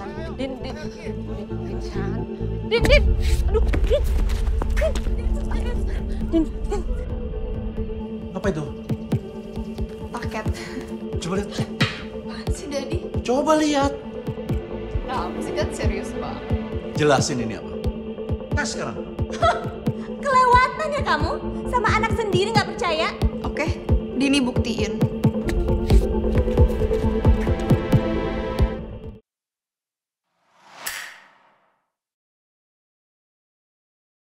Din, Din, Din, Din. Din, Din, aduh, Din, Din, Din, Din. Apa itu? Paket. Coba lihat. Apaan sih, Daddy? Coba lihat. Nah, sih kan serius banget. Jelasin ini apa. Nah sekarang. Kelewatan ya kamu? Sama anak sendiri nggak percaya? Oke, Dini buktiin